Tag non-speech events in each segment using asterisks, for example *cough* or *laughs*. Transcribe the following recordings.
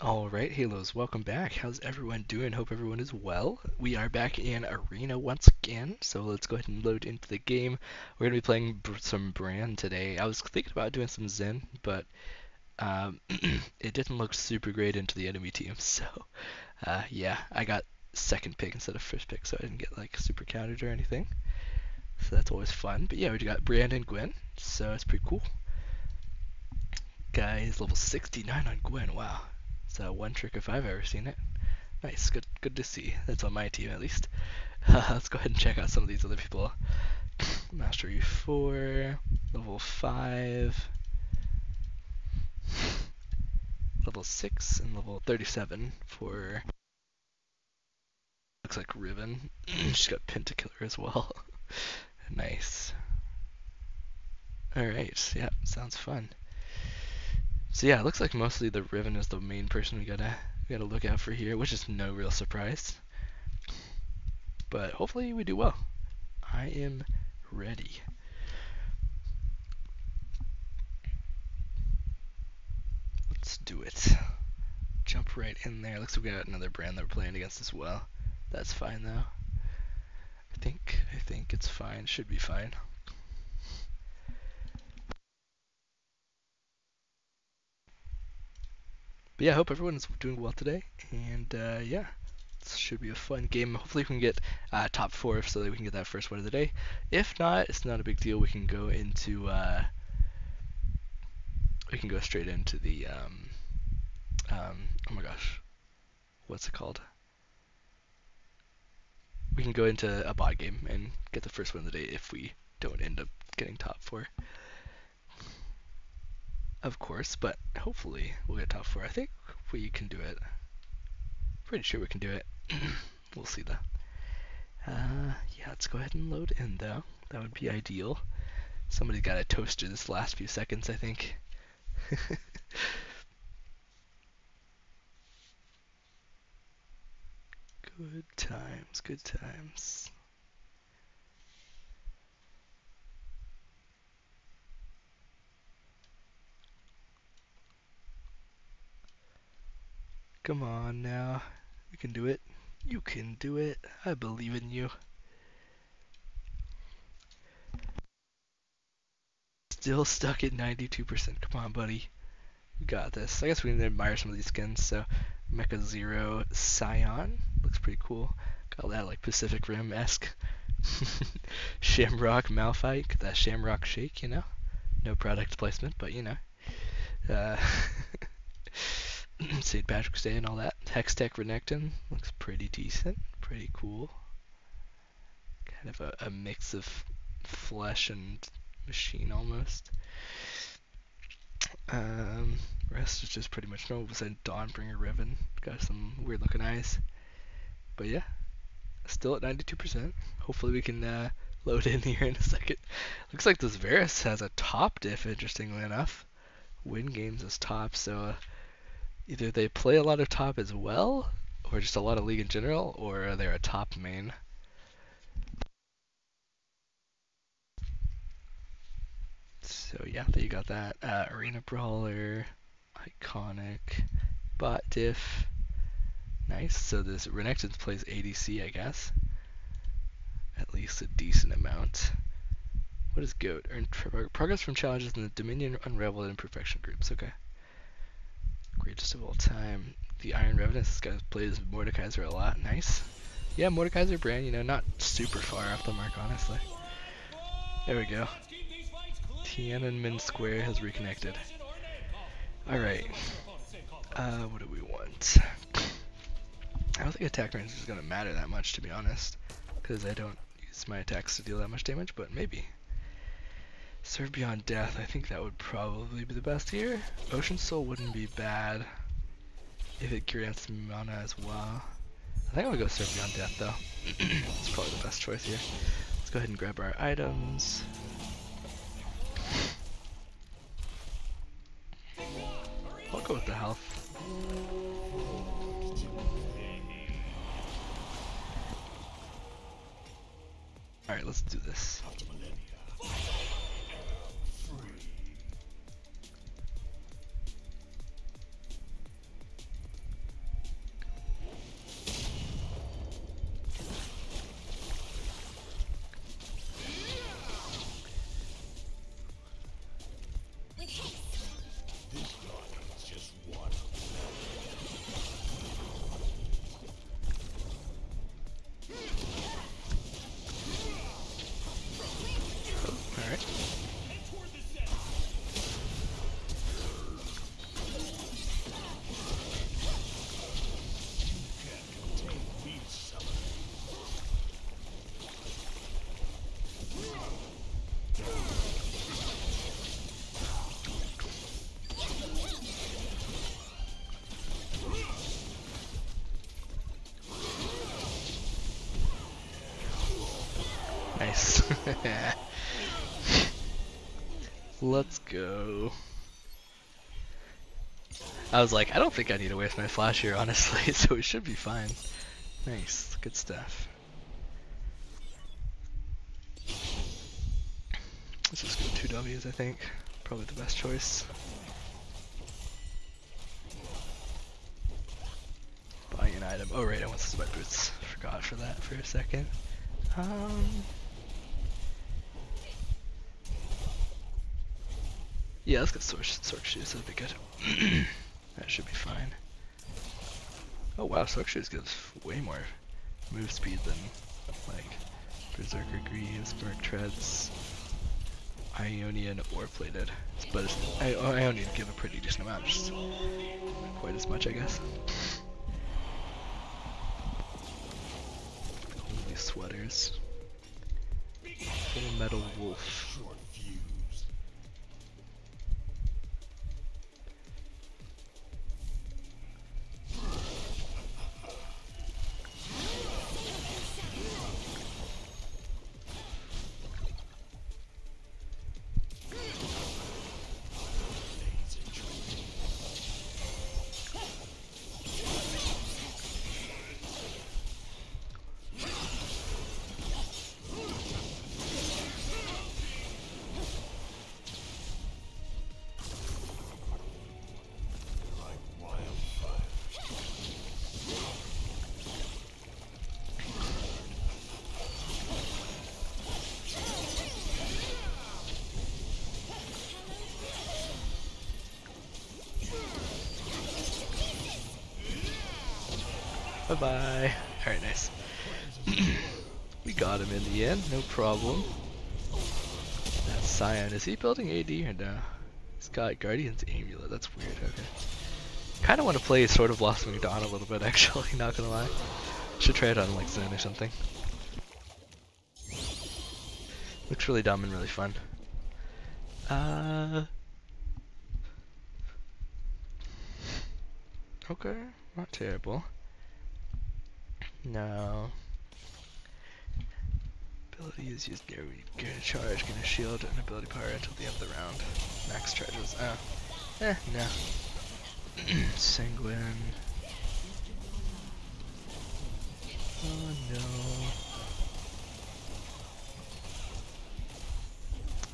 Alright, Halos, welcome back. How's everyone doing? Hope everyone is well. We are back in Arena once again, so let's go ahead and load into the game. We're going to be playing some Brand today. I was thinking about doing some Zen, but um, *clears throat* it didn't look super great into the enemy team, *laughs* so uh, yeah, I got second pick instead of first pick, so I didn't get like super counted or anything. So that's always fun. But yeah, we got Brand and Gwen, so it's pretty cool. Guys, level 69 on Gwen, wow. It's uh, one trick if I've ever seen it. Nice, good, good to see. That's on my team at least. Uh, *laughs* let's go ahead and check out some of these other people. *sniffs* Mastery 4, level 5, *sniffs* level 6, and level 37 for... Looks like Riven. *clears throat* She's got Pentakiller as well. *laughs* nice. Alright, yeah, sounds fun. So yeah, it looks like mostly the Riven is the main person we gotta we gotta look out for here, which is no real surprise. But hopefully we do well. I am ready. Let's do it. Jump right in there. Looks like we got another brand that we're playing against as well. That's fine though. I think I think it's fine. Should be fine. But yeah, I hope everyone's doing well today. And uh, yeah, this should be a fun game. Hopefully, we can get uh, top four so that we can get that first win of the day. If not, it's not a big deal. We can go into uh, we can go straight into the um, um, oh my gosh, what's it called? We can go into a bot game and get the first win of the day if we don't end up getting top four of course, but hopefully we'll get top four. I think we can do it. Pretty sure we can do it. *clears throat* we'll see though. Uh, yeah, let's go ahead and load in though. That would be ideal. Somebody got a toaster this last few seconds, I think. *laughs* good times, good times. Come on now. You can do it. You can do it. I believe in you. Still stuck at 92%. Come on, buddy. You got this. I guess we need to admire some of these skins. So, Mecha Zero Sion. Looks pretty cool. Got that like Pacific Rim-esque. *laughs* Shamrock Malphite. That Shamrock Shake, you know? No product placement, but you know. Uh, *laughs* *clears throat* St. Patrick's Day and all that. Hextech Renekton looks pretty decent, pretty cool. Kind of a, a mix of flesh and machine almost. Um, rest is just pretty much normal. Besides Dawnbringer Riven, got some weird looking eyes. But yeah, still at 92%. Hopefully we can uh, load in here in a second. Looks like this Varus has a top diff, interestingly enough. Win games is top, so uh, either they play a lot of top as well, or just a lot of league in general, or they're a top main. So yeah, there you got that. Uh, Arena Brawler, Iconic, Bot Diff. Nice. So this Renekton plays ADC, I guess. At least a decent amount. What is GOAT? Earn progress from challenges in the Dominion Unraveled and Perfection groups. Okay. Greatest of all time. The Iron Revenant. This guy plays Mordekaiser a lot. Nice. Yeah, Mordekaiser brand, you know, not super far off the mark, honestly. There we go. Tiananmen Square has reconnected. Alright. Uh, what do we want? I don't think attack range is going to matter that much, to be honest. Because I don't use my attacks to deal that much damage, but maybe. Serve Beyond Death, I think that would probably be the best here. Ocean Soul wouldn't be bad if it grants mana as well. I think I'm gonna go Serve Beyond Death though. *clears throat* It's probably the best choice here. Let's go ahead and grab our items. I'll go with the health. Alright, let's do this. *laughs* Let's go. I was like, I don't think I need to waste my flash here, honestly, *laughs* so it should be fine. Nice, good stuff. Let's just go two W's, I think. Probably the best choice. Buying an item. Oh right, I want to sweat boots. Forgot for that for a second. Um, yeah, let's get sword, sword shoes. That'd be good. *clears throat* that should be fine. Oh wow, sword shoes gives way more move speed than like Berserker Greaves, Merc Treads, Ionian, or Plated. But I, oh, Ionian give a pretty decent amount, just not quite as much, I guess. Holy sweaters. Full Metal Wolf. Bye-bye. Alright, nice. *clears throat* we got him in the end, no problem. That Sion, is he building AD or no? He's got Guardian's Amulet, that's weird, okay. Kinda want to play Sword of Blossoming Dawn a little bit *laughs* actually, not gonna lie. Should try it on like Zen or something. Looks really dumb and really fun. Uh... Okay, not terrible. No. Ability is used near gain a charge, gain a shield, and ability power until the end of the round. Max charges. Oh. Eh, no. *clears throat* Sanguine. Oh no.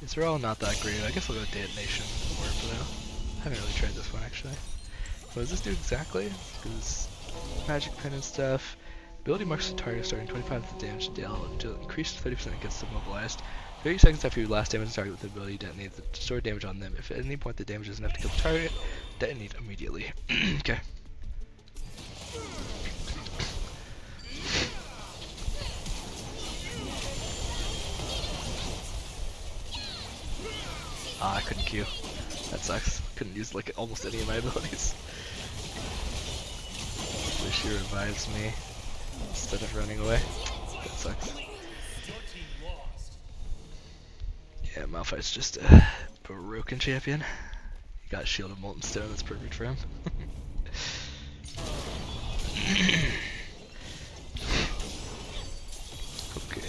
These are all not that great. I guess I'll go Detonation Orb Blue. I haven't really tried this one actually. What does this do exactly? Because magic pen and stuff. Ability marks the target starting 25 the damage deal until increased 30% against immobilized. 30 seconds after you last damage the target with the ability, detonate the sword damage on them. If at any point the damage is enough to kill the target, detonate immediately. *clears throat* okay. Ah, I couldn't Q. That sucks. Couldn't use like almost any of my *laughs* abilities. Wish she revives me instead of running away. That sucks. Yeah, Malphite's just a broken champion. He got Shield of Molten Stone, that's perfect for him. *laughs* okay.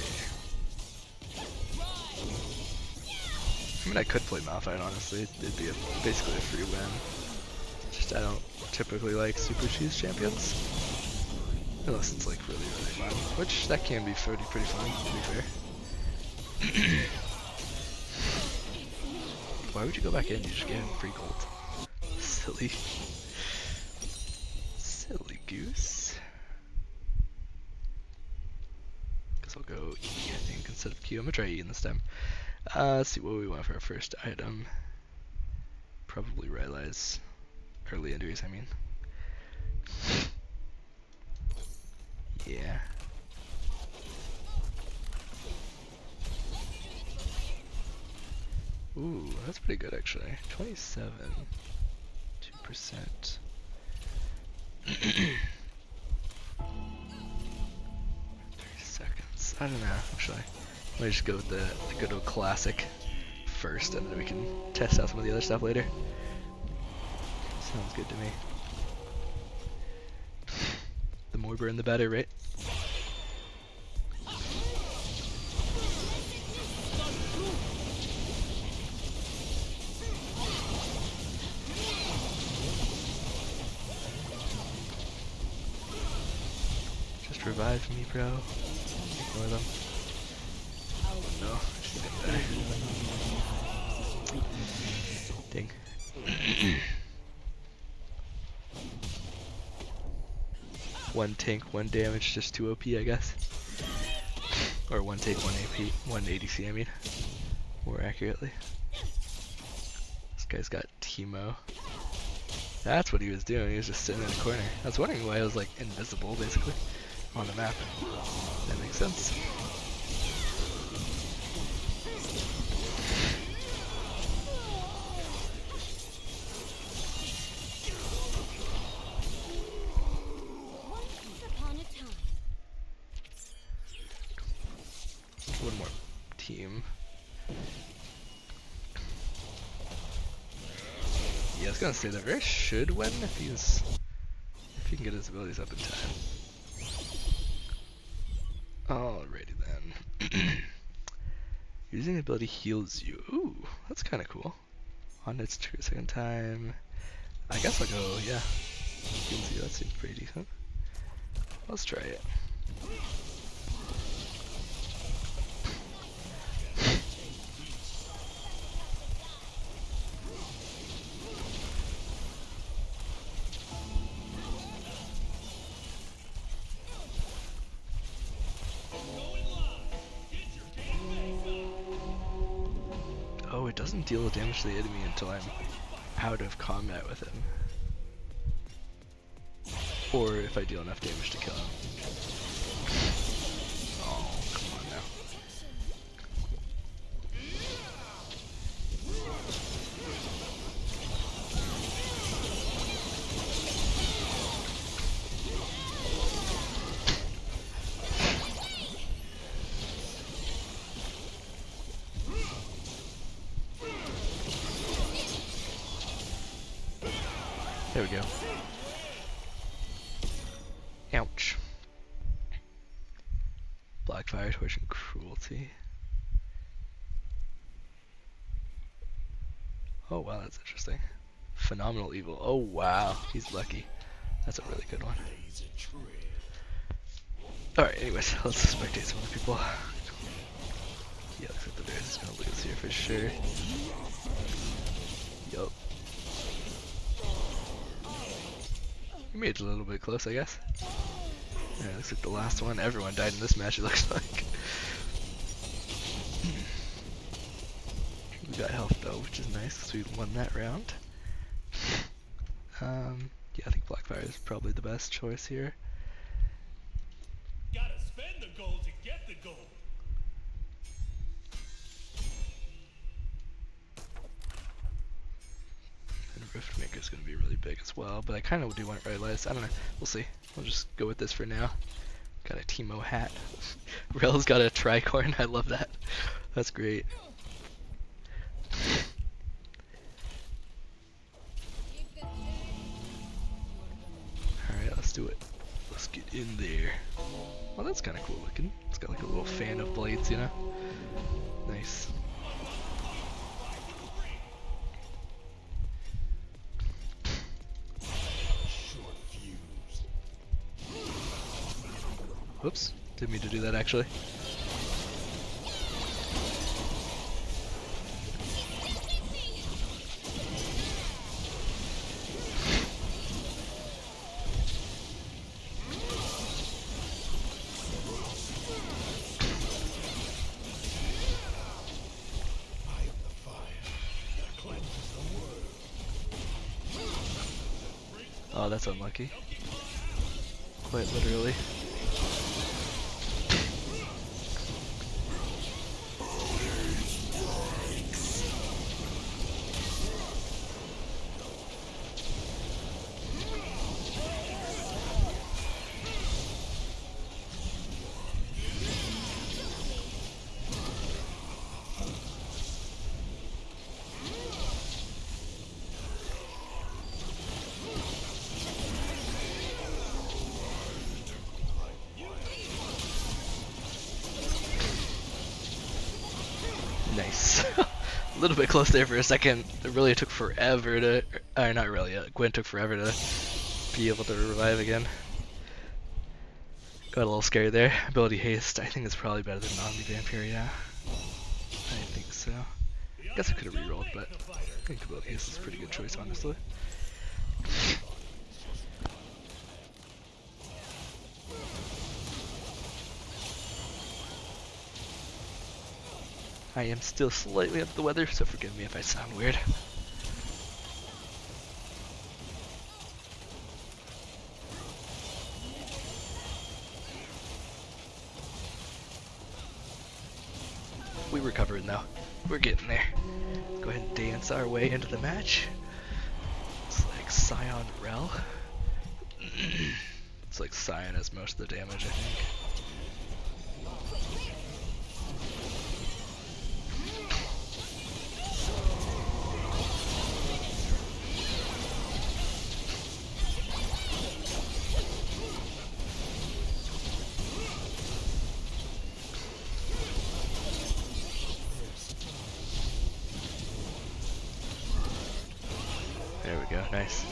I mean, I could play Malphite, honestly. It'd be a, basically a free win. Just I don't typically like Super Cheese champions. Unless it's like really, really fun. Which, that can be pretty, pretty fun, to be fair. *clears throat* Why would you go back in? You just get free gold. Silly. Silly goose. Guess I'll go E, I think, instead of Q. I'm gonna try E in this time. Uh, let's see what we want for our first item. Probably Rylai's. Early injuries, I mean. *laughs* Yeah. Ooh, that's pretty good actually. 27. 2%. *clears throat* 30 seconds. I don't know, actually. Let me just go with the, the good old classic first and then we can test out some of the other stuff later. Sounds good to me we burn, the better, right? Just revive me, bro. Ignore them. One tank, one damage, just two OP, I guess. Or one tank, one AP, one ADC, I mean. More accurately. This guy's got Teemo. That's what he was doing, he was just sitting in a corner. I was wondering why I was like invisible, basically, on the map. That makes sense. Was gonna say that Varus should win if he's if he can get his abilities up in time. Alrighty then. *clears throat* Using ability heals you. Ooh, that's kind of cool. On its trigger second time. I guess I'll go, yeah. Heals you, that seems pretty decent. Let's try it. The enemy until I'm out of combat with him. Or if I deal enough damage to kill him. Phenomenal Evil. Oh wow, he's lucky. That's a really good one. Alright, anyways, *laughs* let's spectate some other people. Yeah, looks like the Varus is gonna lose here for sure. Yup. We made it a little bit close, I guess. Looks like the last one. Everyone died in this match, it *laughs* looks like. we got health though, which is nice because we won that round. Um, yeah, I think Blackfire is probably the best choice here. Gotta spend the gold to get the gold. And Riftmaker is going to be really big as well, but I kind of do want Rylai's. I don't know. We'll see. We'll just go with this for now. Got a Teemo hat. *laughs* Rell's got a tricorn. *laughs* I love that. That's great. Let's do it. Let's get in there. Well, that's kind of cool looking. It's got like a little fan of blades, you know? Nice. Oops, Didn't mean to do that actually. Oh, that's unlucky. Quite literally. Nice. *laughs* a little bit close there for a second. It really took forever to, or not really, uh, Gwen took forever to be able to revive again. Got a little scared there. Ability haste, I think it's probably better than Omni Vampire, yeah. I think so. Guess I could have rerolled, but I think ability haste is a pretty good choice, honestly. I am still slightly under the weather, so forgive me if I sound weird. We're recovering though. We're getting there. Go ahead and dance our way into the match. It's like Sion Rell. *clears throat* it's like Sion has most of the damage, I think. There we go, nice.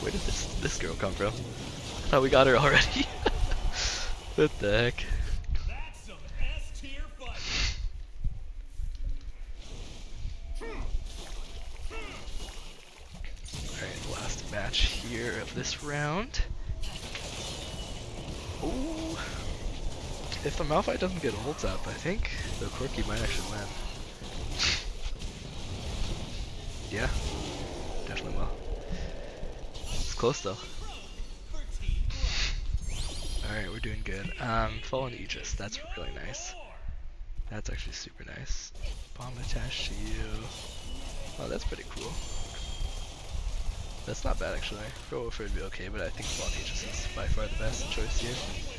Where did this this girl come from? Oh, we got her already. *laughs* what the heck? Alright, last match here of this round. Ooh. If the Malphite doesn't get holds up, I think the Corki might actually win. Yeah, definitely will. It's close though. Alright, we're doing good. Um, Fallen Aegis, that's really nice. That's actually super nice. Bomb attached to you. Oh, that's pretty cool. That's not bad actually. Warfare would be okay, but I think Fallen Aegis is by far the best choice here.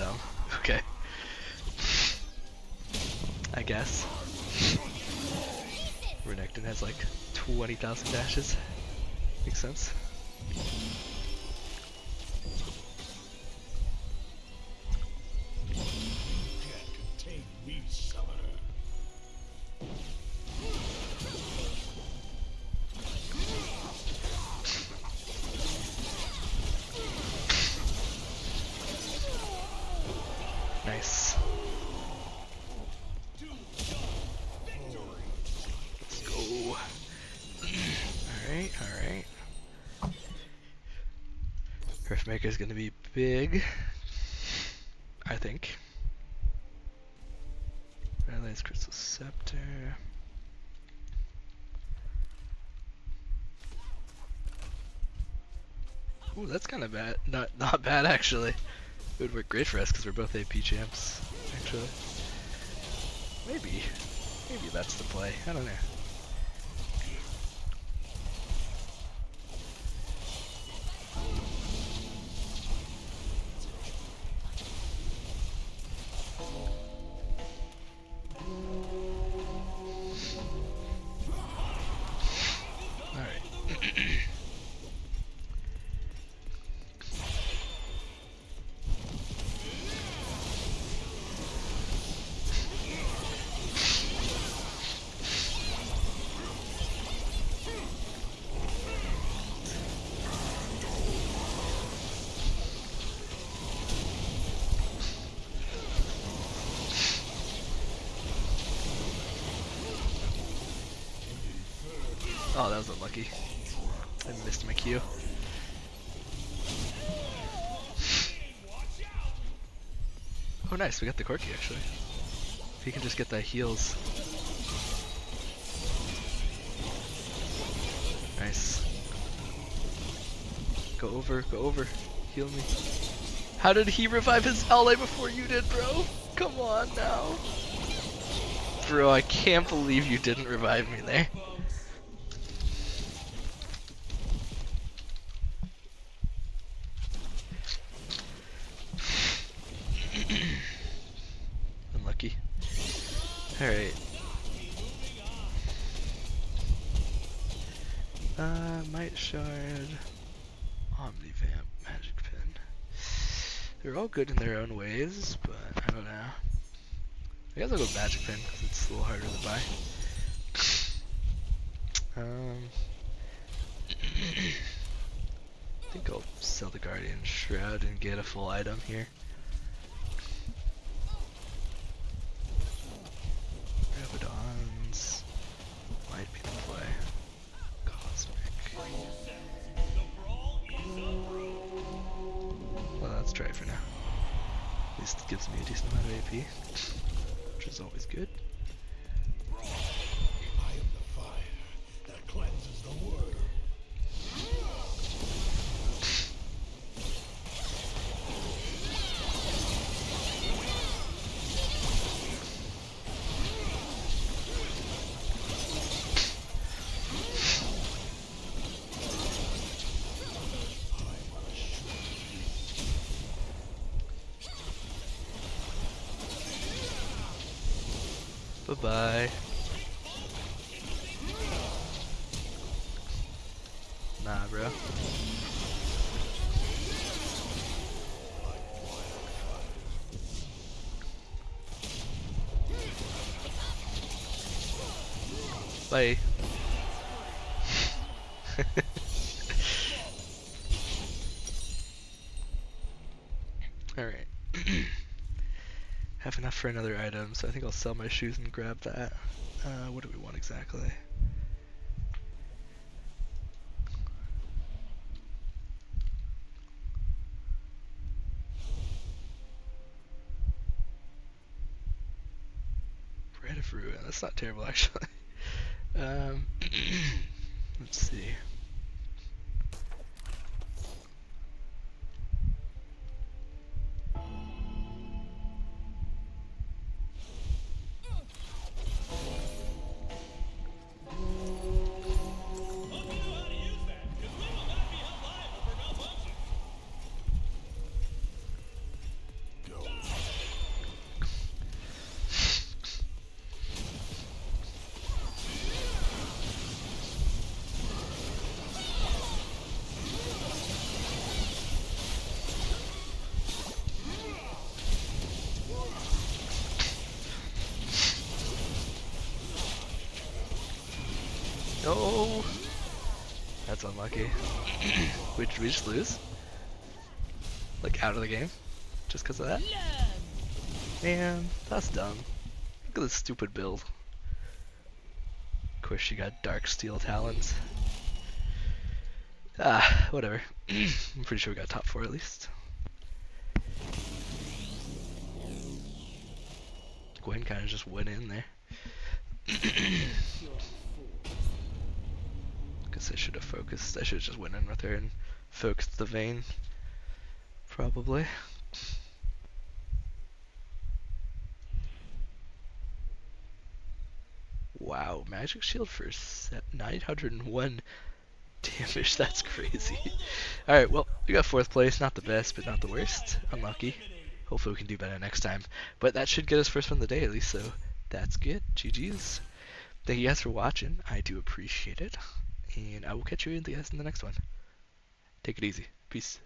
Dumb. *laughs* Okay. I guess. Renekton has like 20,000 dashes. Makes sense. Riftmaker's gonna be big. I think. Rylai's Crystal Scepter. Ooh, that's kind of bad. Not not bad actually. It would work great for us because we're both AP champs, actually. Maybe. Maybe that's the play. I don't know. Oh, that was unlucky. I missed my Q. Oh, nice. We got the Corki actually. If he can just get the heals. Nice. Go over, go over. Heal me. How did he revive his ally before you did, bro? Come on now. Bro, I can't believe you didn't revive me there. *clears throat* Unlucky. Alright. Uh, Might Shard, Omnivamp, Magic Pen. They're all good in their own ways, but I don't know. I guess I'll go Magic Pen because it's a little harder to buy. Um, I think I'll sell the Guardian Shroud and get a full item here. Always good. Bye bye. Nah, bro. Bye. *laughs* Alright. Have enough for another item, so I think I'll sell my shoes and grab that. Uh, what do we want exactly? Bread of Ruin, that's not terrible *laughs* actually. Um, *clears throat* let's see. No! That's unlucky. *clears throat* we, we just lose? Like out of the game? Just because of that? Man, that's dumb. Look at this stupid build. Of course she got dark steel talons. Ah, whatever. *clears throat* I'm pretty sure we got top four at least. Gwen kind of just went in there. *clears throat* Guess I should have focused. I should have just went in with her and focused the vein. Probably. Wow, magic shield for se- 901 *laughs* damage. That's crazy. Alright, well, we got fourth place. Not the best, but not the worst. Unlucky. Hopefully we can do better next time. But that should get us first win of the day at least, so that's good. GG's. Thank you guys for watching. I do appreciate it. And I will catch you guys in the next one. Take it easy. Peace.